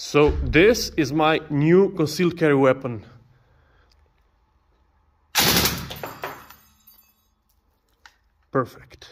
So this is my new concealed carry weapon. Perfect.